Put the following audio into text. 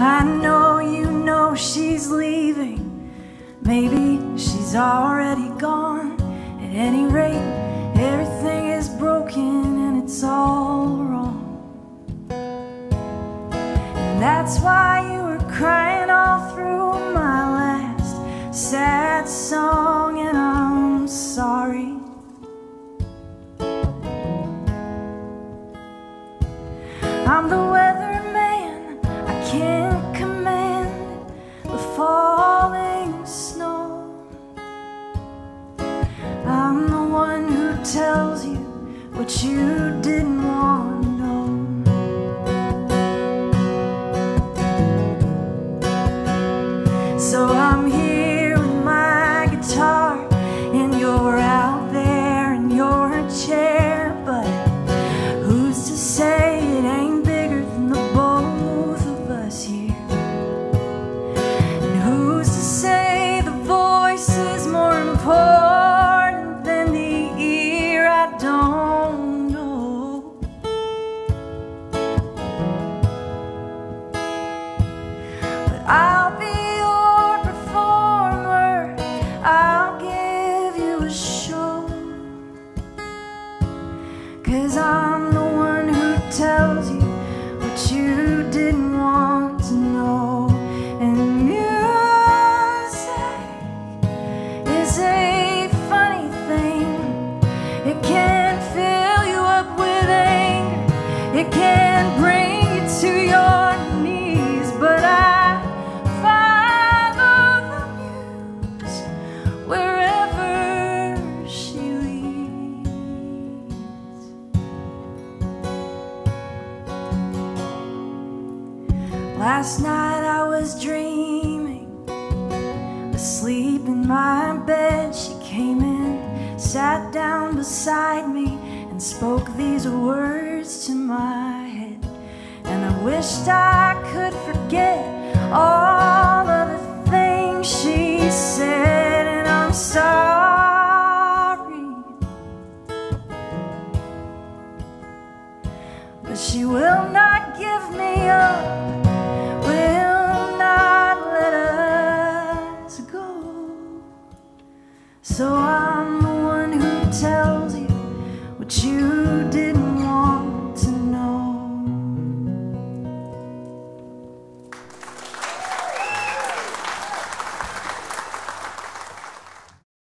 I know you know she's leaving. Maybe she's already gone. At any rate, everything is broken and it's all wrong. And that's why you were crying all through my last sad song, and I'm sorry. I'm the weatherman, tells you what you didn't want Cause I'm the one who tells you what you didn't want to know. And music is a funny thing. It can fill you up with anger. It can bring you to your Last night I was dreaming, asleep in my bed. She came in, sat down beside me, and spoke these words to my head. And I wished I could forget all of the things she said, and I'm sorry. But she will not give me So I'm the one who tells you what you did